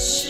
Shh.